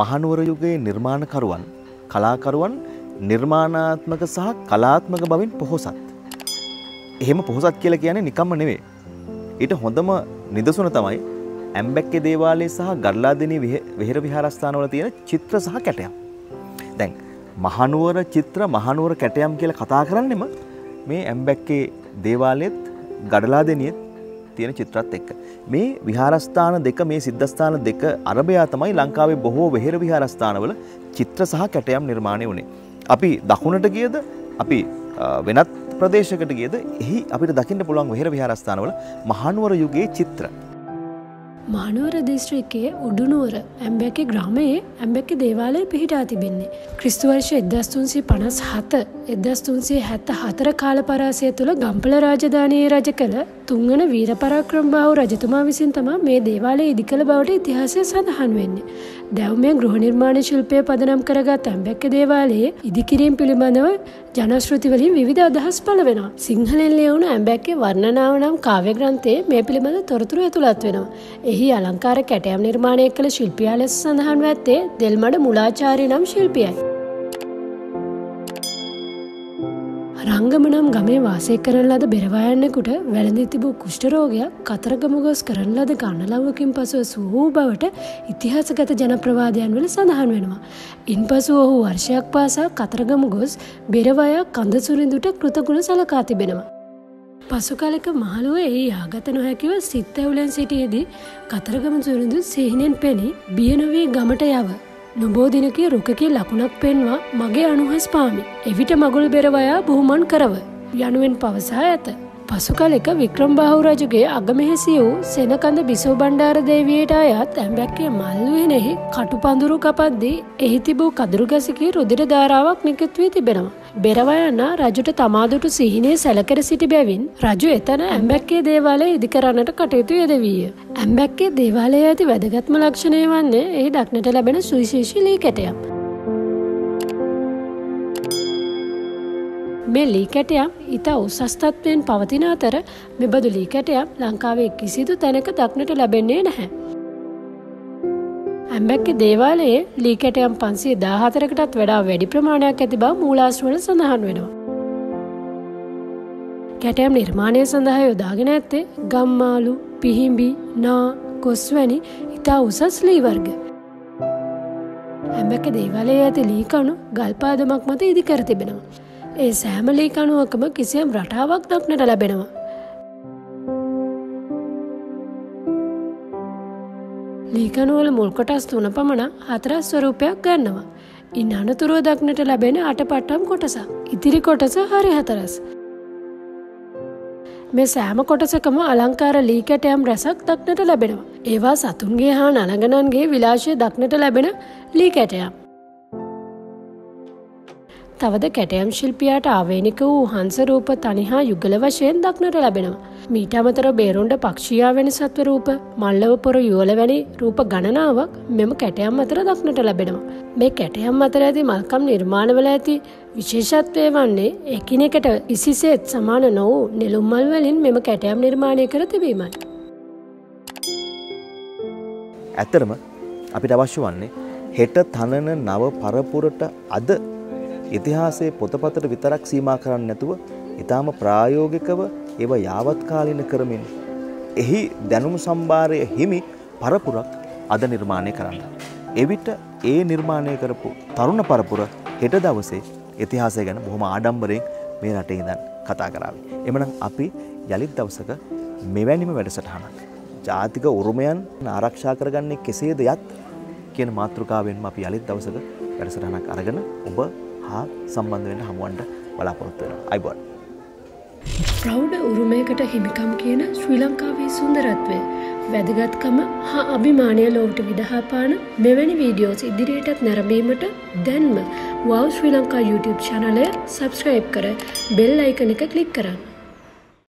මහනුවර යුගයේ නිර්මාණකරුවන් කලාකරුවන් නිර්මාණාත්මක සහ කලාත්මක බවින් පොහොසත්. එහෙම පොහොසත් කියලා කියන්නේ නිකම්ම නෙවෙයි. ඊට හොඳම නිදසුන තමයි ඇම්බැක්කේ දේවාලයේ සහ ගඩ්ලාදෙණිය විහෙර විහාරස්ථානවල තියෙන චිත්‍ර සහ කැටයම්. දැන් මහනුවර චිත්‍ර මහනුවර කැටයම් කියලා කතා කරන්නෙම මේ ඇම්බැක්කේ දේවාලෙත් ගඩලාදෙණියෙත් තියෙන චිත්‍රත් එක්ක. මේ විහාරස්ථාන දෙක මේ සිද්ධස්ථාන දෙක අරබයා තමයි ලංකාවේ බොහෝ වෙහෙර විහාරස්ථානවල චිත්‍ර සහ කැටයම් නිර්මාණය වුණේ. අපි දකුණට ගියද අපි වෙනත් ප්‍රදේශකට ගියද එහි අපිට දකින්න පුළුවන් වෙහෙර විහාරස්ථානවල මහනුවර යුගයේ චිත්‍ර මානුවර දිස්ත්‍රික්කයේ උඩුනුවර ඇම්බැකි ග්‍රාමයේ ඇම්බැකි දේවාලය පිහිටා තිබෙන්නේ. ක්‍රිස්තුවර්ෂ එදස්තුන්සේ පනස් හත එදස්තුන්සේ හැත්ත හතර කාල පරාසය තුළ ගම්පල රාජධානයේ රජ කළ තුංගන වීර පරක්‍රම්භාව රජතුමා විසින් තමා මේ දේවාලය ඉදිකළ බවට ඉතිහාසය සඳහන් වෙන්නේ. දැව්මය ගෘහනිර්මාණ ශිල්පය පදනම් කරගත් ඇම්බැක්ක දේවාලයේ ඉදිකිරීම් පිළිබඳව ජනශෘතිවලින් විධ අදහස් පල වෙන. සිංහලෙන් ලියවුණු ඇම්බැක්කේ වර්ණනාව නම් කාව්‍ය ග්‍රන්ථයේ මේ පිළිබඳ තොරතුරු ඇතුළත් වෙනවා. එහි අලංකාර කැටයම් නිර්මාණය කළ ශිල්පියා ලෙස සඳහන් ඇත්තේ දෙල්මඩ මුලාචාරය නම් ශිල්පියයි. රංගමනම් ගමේ වාසය කරන ලද බෙරවායන්නෙකුට වැළඳී තිබූ කුෂ්ටරෝගයක් කතරගම ගොස් කරන ලද ගණලව්වකින් පසුව සූහූ බවට ඉතිහාසගත ජනප්‍රවාදයන් වල සඳහන් වෙනවා. ඉන් පසු ඔහු වර්ෂයක් පාසා කතරගම ගොස් බෙරවයක් කඳසුරිඳුට කෘතගුණ සලකා තිබෙනවා. පසුකාලක මහළුව ඒ යාගත නොහැකිව සිත් ඇවුලෙන් සිටියේදී කතරගම සුරිඳු සිහිනෙන් පෙනි බියනොවී ගමට යව නොබෝ දිනකේ රුකගේ ලකුණක් පෙන්වා මගේ අනුහස් පාමි. එවිට මගුල් බෙරවයා බොහොමන් කරව. යනුවෙන් පවසා ඇත. පසු කලෙක වික්‍රම් බාහු රජුගේ අගමෙහෙසිය වූ සෙනකඳ බිසෝ බණ්ඩාර දේවයට අයත් ඇම්බැක්කේ මල්වෙනෙහි කටු පඳුරු කපද්දී එහි තිබූ කදුරුගැසිකි රුදිර ධාරාවක් නිකත්වී තිබෙනවා. බෙරවයන්න රජුට තමාදුටු සිහිනේ සැලකර සිටි බැවින් රජු එතන ඇම්බැක්කේ දේවාලය ඉදිකරන්නට කටයුතු යෙදවීය. ඇම්බැක්කේ දේවාලය ඇති වැදගත්ම ලක්ෂණය වන්නේ එහි දක්නට ලැබෙන සුවිශේෂී ලී කැටයක්. මේ ලී කැටයක් ඉතා උසස්තත්වයෙන් පවතින අතර මෙබඳු ලී කැටයක් ලංකාවේ කිසිදු තැනක දක්නට ලැබෙන්නේ නැහැ. ඇම්බැක්ක දේවාලයේ ලී කැටයම් පන්සේ දාහතරකටත් වඩා වැඩි ප්‍රමාණයක් ඇති බව මූලාස්වල සඳහන් වෙනවා. කැටයම් නිර්මාණය සඳහා යොදාගෙන ඇත්තේ ගම්මාලු පිහිම්බි නා කොස්වැනි ඉතා උසස් ලී වර්ග. ඇම්බැක දේවාලයේ ඇති ලීකණු ගල්පාදමක් මත ඉදිකර තිබෙනවා. ඒ සෑමලී කනුවකම කිසියම් රටාවක් දක්නට ලැබෙනවා. ලීකනුවල මුල්කොටස් තුන පමණ හතරස් ස්වරූපයක් ගන්නවා. ඉන් අනතුරුව දක්නට ලැබෙන අට පට්ටම් කොටසක්. ඉතිරි කොටස හරි හතරස්. මේ සෑම කොටසකම අලංකාර ලීකැටයම් රැසක් දක්නට ලැබෙනවා. ඒවා සතුන්ගේ හා නළගනන්ගේ විලාශය දක්නට ලැබෙන ලීකැටයම්. තවද කැටයම් ශිල්පියාට ආවේනික වූ හංසරූප තනිහා යුගල වශයෙන් දක්නට ලැබෙනවා. මීට අමතර බේරුන්ට පක්ෂයා වැනි සත්වරූප මල්ලව පොර යුවල වැනි රූප ගණනාවක් මෙම කැටයම් අතර දක්නට ලැබෙනවා. මේ කැටයම් අතර ඇති මල්කම් නිර්මාණවල ඇති විශේෂත්වය වන්නේ එකිනෙකට ඉසිසේත් සමාන නොවූ නෙළුම්මල් වලින් මෙම කැටයම් නිර්මාණය කර තිබීමයි. ඇත්තරම අපිට අවශ්‍ය වන්නේ හෙට තනන නව පරපුරට අද ඉතිහාසයේ පොතපතට විතරක් සීමා කරන්න නැතුව ඊටාම ප්‍රායෝගිකව ඒව යාවත් කාලීන කරමින් එහි දැනුම් සම්භාරය හිමි පරපුරක් අද නිර්මාණය කරන්න. එවිට ඒ නිර්මාණය කරපු තරුණ පරපුර හෙට දවසේ ඉතිහාසය ගැන බොහොම ආඩම්බරයෙන් මේ රටේ ඉඳන් කතා කරાવી. එමනම් අපි යලිත් දවසක මෙවැනිම වැඩසටහනක් ජාතික උරුමයන් ආරක්ෂා කරගන්නේ කෙසේද යත් කියන මාතෘකාවෙන්ම අපි යලිත් දවසක වැඩසටහනක් අරගෙන ඔබ හා සම්බන්ධ වෙන්න හමුවන්ට බලාපොරොත්තු වෙනවා. අයිබෝන්. ප්‍රෞඩ උරුමයකට හිමිකම් කියන ශ්‍රී ලංකාවේ සුන්දරත්වය වැදගත්කම හා අභිමානය ලෝට විදහාපාන මෙවැනි වීඩියෝස් ඉදිරියටත් නැරඹීමට දැන්ම වව් ශ්‍රී ලංකා YouTube චනලය සබස්ක්‍රයිබ් කර බෙල් අයිකන එක කලික් කරන්න.